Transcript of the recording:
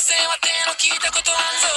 線は手の聞いたことあんぞ。